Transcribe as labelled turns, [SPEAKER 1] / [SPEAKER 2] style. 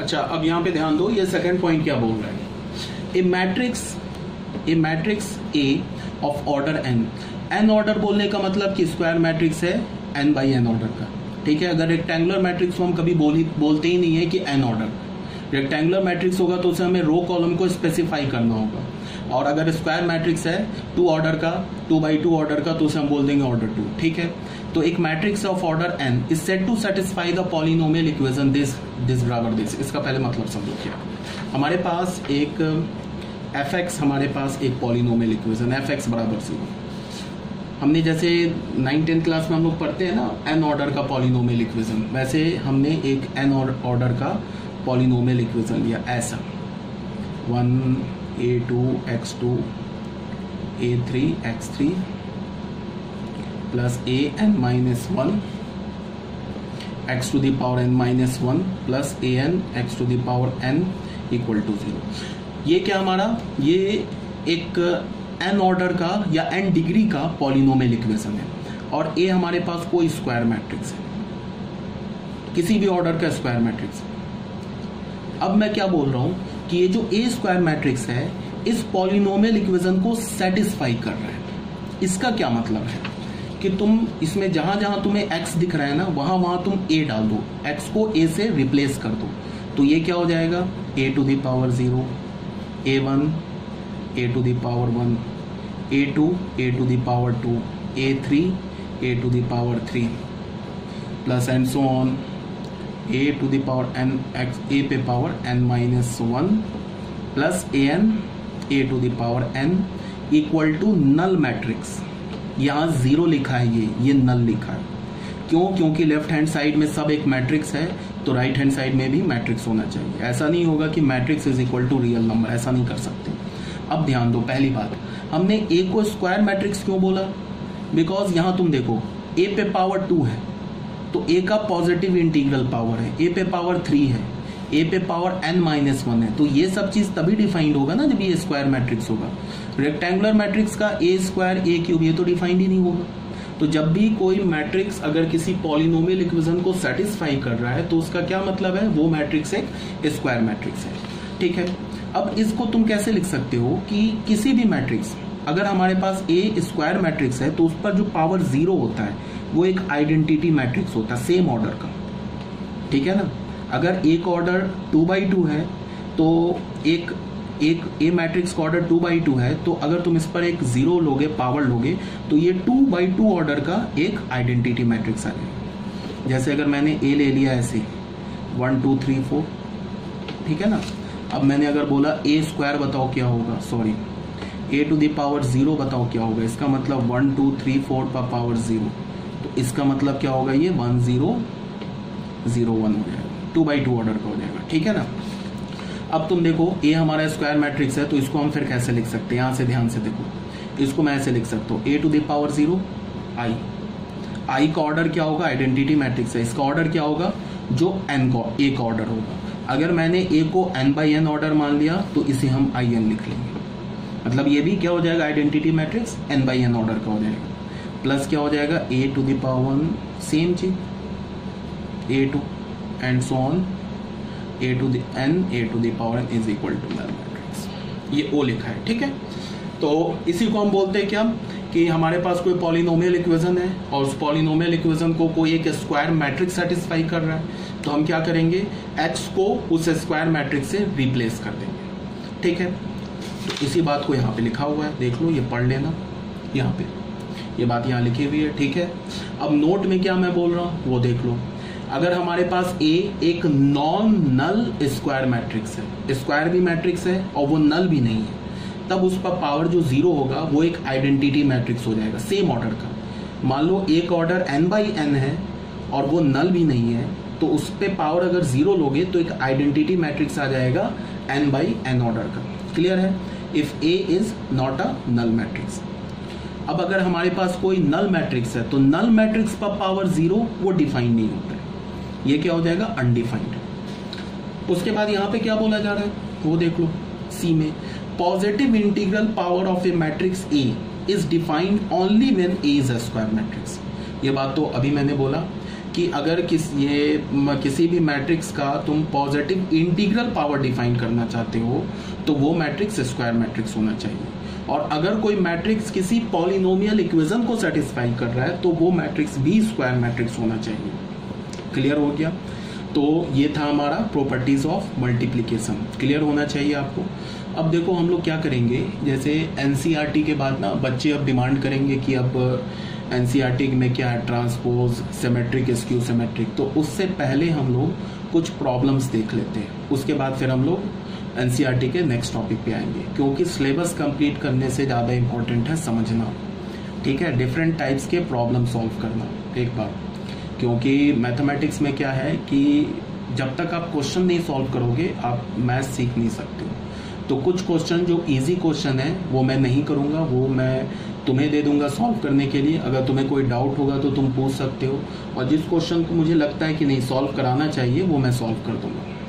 [SPEAKER 1] अच्छा अब यहाँ पे ध्यान दो, ये सेकंड पॉइंट क्या बोल रहा है? A matrix A matrix A of order N N order बोलने का मतलब कि स्क्वायर मैट्रिक्स है एन बाई एन ऑर्डर का। ठीक है? अगर रेक्टेंगुलर मैट्रिक्स को हम कभी बोल ही, बोलते ही नहीं है कि एन ऑर्डर रेक्टेंगुलर मैट्रिक्स होगा तो उसे हमें रो कॉलम को स्पेसिफाई करना होगा। और अगर स्क्वायर मैट्रिक्स है टू ऑर्डर का टू बाई टू ऑर्डर का तो उसे हम बोल देंगे ऑर्डर टू ठीक है? तो एक matrix of order N is set to satisfy the polynomial equation this this बराबर दिस इसका पहले मतलब समझो क्या? हमारे पास एक एफ़ एक्स हमारे पास एक पॉलिनोमियल इक्वेशन एफ़ एक्स बराबर ज़ीरो हमने जैसे नाइन टेंथ क्लास में हम लोग पढ़ते हैं ना एन ऑर्डर का पॉलिनोमियल इक्वेशन वैसे हमने एक एन ऑर्डर का पॉलिनोमियल इक्वेशन लिया, ऐसा। One a two x two a three x three plus a n minus one x to the power n minus one plus a n x to the power n equal to zero ये क्या हमारा? ये एक N order का या N degree का polynomial equation है। और ए हमारे पास कोई स्क्वायर मैट्रिक्स है। किसी भी ऑर्डर का स्क्वायर मैट्रिक्स अब मैं क्या बोल रहा हूँ? कि ये जो ए स्क्वायर मैट्रिक्स है, इस पॉलिनोमियल इक्वेशन को सेटिस्फाई कर रहा है। इसका क्या मतलब है? कि तुम इसमें जहाँ जहाँ तुम्हें एक्स दिख रहा है ना, वहाँ वहाँ तुम ए डाल दो। एक्स को ए से रिप्लेस कर दो। तो ये क्या हो जाएगा? A to the power zero A one A to the power one A two A to the power two A three A to the power three plus and so on A to the power n x A पे power n minus one plus A n A to the power n equal to null matrix यहाँ zero लिखा है ये ये नल लिखा है। क्यों? क्योंकि लेफ़्ट हैंड साइड में सब एक मैट्रिक्स है तो राइट हैंड साइड में भी मैट्रिक्स होना चाहिए। ऐसा नहीं होगा कि matrix is equal to real number ऐसा नहीं कर सकते। अब ध्यान दो, पहली बात। हमने ए को स्क्वायर मैट्रिक्स क्यों बोला? बिकॉज़ यहाँ तुम देखो ए पे पावर टू है। तो ए का पॉजिटिव इंटीग्रल पावर है. ए पे पावर थ्री है. ए पे पावर एन माइनस वन है. तो ये सब चीज़ तभी डिफाइंड होगा ना जब ये स्क्वायर मैट्रिक्स होगा. रेक्टेंगुलर मैट्रिक्स का ए स्क्वायर ए क्यूब ये तो डिफाइंड ही नहीं होगा. तो जब भी कोई मैट्रिक्स अगर किसी पॉलिनोमियल इक्वेशन को सेटिस्फाई कर रहा है तो उसका क्या मतलब है? वो मैट्रिक्स एक स्क्वायर मैट्रिक्स है. ठीक है? अब इसको तुम कैसे लिख सकते हो कि किसी भी मैट्रिक्स अगर हमारे पास ए स्क्वायर मैट्रिक्स है तो उस पर जो पावर ज़ीरो होता है वो एक आइडेंटिटी मैट्रिक्स होता है सेम ऑर्डर का। ठीक है ना? अगर एक ऑर्डर टू बाई टू है तो एक एक ए मैट्रिक्स का ऑर्डर टू बाई टू है तो अगर तुम इस पर एक ज़ीरो लोगे पावर लोगे तो ये टू बाई टू ऑर्डर का एक आइडेंटिटी मैट्रिक्स आ जाएगा। जैसे अगर मैंने ए ले लिया ऐसे वन टू थ्री फोर ठीक है ना? अब मैंने अगर बोला ए स्क्वायर बताओ क्या होगा? Sorry A to the power zero बताओ क्या होगा? इसका मतलब वन टू थ्री फोर का पावर ज़ीरो इसका मतलब क्या होगा? ये वन ज़ीरो ज़ीरो वन हो जाएगा। टू बाई टू ऑर्डर का हो जाएगा। ठीक है ना? अब तुम देखो, ए हमारा स्क्वायर मैट्रिक्स है तो इसको हम फिर कैसे लिख सकते हैं? यहाँ से ध्यान से देखो। इसको मैं ऐसे लिख सकता हूँ। A to the power zero, I. I का ऑर्डर क्या होगा? आइडेंटिटी मैट्रिक्स है। इसका ऑर्डर क्या होगा? जो एन का ए का ऑर्डर होगा। अगर मैंने ए को एन बाई एन ऑर्डर मान लिया तो इसे हम आई एन लिख लेंगे। मतलब ये भी क्या हो जाएगा? Identity matrix n by n order का हो जाएगा। प्लस क्या हो जाएगा? A to the power one same cheese. A two and so on A to n A to the power n is equal to null matrix ये ओ लिखा है, ठीक है? तो इसी को हम बोलते हैं क्या? कि हमारे पास कोई पॉलिनोमियल इक्वेशन है और उस पॉलिनोमियल इक्वेशन को कोई एक स्क्वायर मैट्रिक्स सेटिस्फाई कर रहा है। तो हम क्या करेंगे? एक्स को उस स्क्वायर मैट्रिक्स से रिप्लेस कर देंगे। ठीक है? तो इसी बात को यहाँ पे लिखा हुआ है। देख लो, ये पढ़ लेना। यहाँ पे। ये बात यहाँ लिखी हुई है, ठीक है? अब नोट में क्या मैं बोल रहा हूँ? वो देख लो। अगर हमारे पास ए एक नॉन नल स्क्वायर मैट्रिक्स है स्क्वायर भी मैट्रिक्स है और वो नल भी नहीं है, तब उस पर पावर जो ज़ीरो होगा, वो एक आइडेंटिटी मैट्रिक्स हो जाएगा सेम ऑर्डर का। मान लो एक ऑर्डर एन बाई एन है और वो नल भी नहीं है तो उस पर पावर अगर ज़ीरो लोगे तो एक आइडेंटिटी मैट्रिक्स आ जाएगा एन बाई एन ऑर्डर का। क्लियर है? If A is not a null matrix अब अगर हमारे पास कोई नल मैट्रिक्स है तो नल मैट्रिक्स पर पावर ज़ीरो वो डिफाइन नहीं होता है। ये क्या हो जाएगा? अनडिफाइंड उसके बाद यहाँ पे क्या बोला जा रहा है? वो देख लो सी में positive integral power of A matrix A is defined only when A is a square matrix ये बात तो अभी मैंने बोला कि अगर किस ये किसी भी मैट्रिक्स का तुम पॉजिटिव इंटीग्रल पावर डिफाइन करना चाहते हो तो वो मैट्रिक्स स्क्वायर मैट्रिक्स होना चाहिए। और अगर कोई मैट्रिक्स किसी पॉलिनोमियल इक्वेशन को सेटिस्फाई कर रहा है तो वो मैट्रिक्स भी स्क्वायर मैट्रिक्स होना चाहिए। क्लियर हो गया? तो ये था हमारा प्रॉपर्टीज़ ऑफ़ मल्टीप्लीकेशन क्लियर होना चाहिए आपको? अब देखो हम लोग क्या करेंगे? जैसे एनसीईआरटी के बाद ना बच्चे अब डिमांड करेंगे कि अब एनसीईआरटी में क्या है? ट्रांसपोज सिमेट्रिक स्क्यू सिमेट्रिक तो उससे पहले हम लोग कुछ प्रॉब्लम्स देख लेते हैं। उसके बाद फिर हम लोग एनसीईआरटी के नेक्स्ट टॉपिक पे आएँगे। क्योंकि सिलेबस कंप्लीट करने से ज़्यादा इंपॉर्टेंट है समझना। ठीक है? डिफरेंट टाइप्स के प्रॉब्लम सॉल्व करना। एक बार क्योंकि मैथमेटिक्स में क्या है कि जब तक आप क्वेश्चन नहीं सॉल्व करोगे, आप मैथ सीख नहीं सकते तो कुछ क्वेश्चन जो इजी क्वेश्चन है, वो मैं नहीं करूँगा, वो मैं तुम्हें दे दूँगा सॉल्व करने के लिए। अगर तुम्हें कोई डाउट होगा तो तुम पूछ सकते हो। और जिस क्वेश्चन को मुझे लगता है कि नहीं सॉल्व कराना चाहिए, वो मैं सॉल्व कर दूँगा।